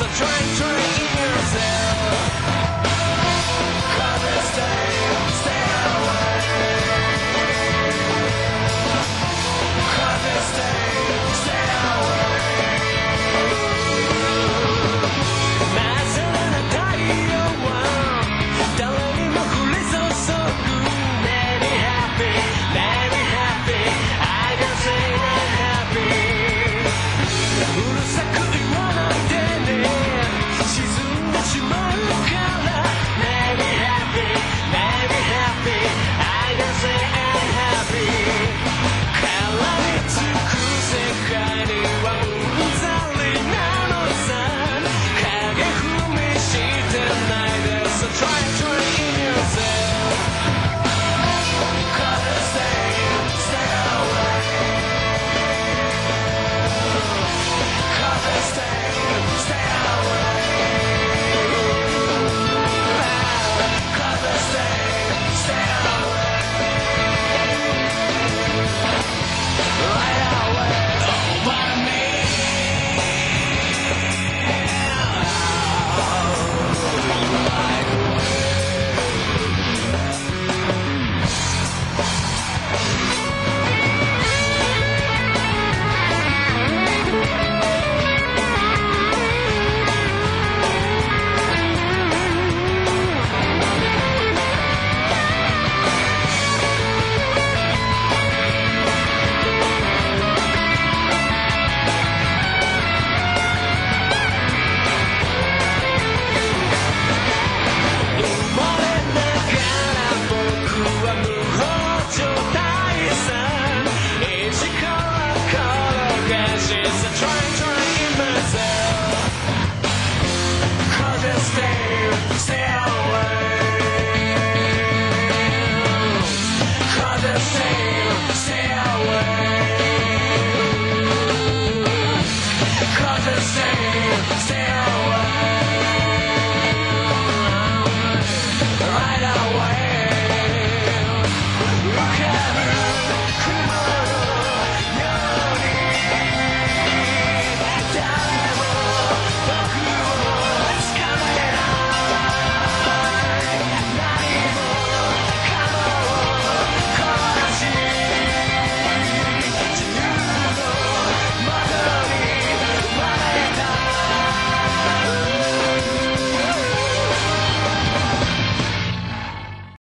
So try and try in yourself. Thursday.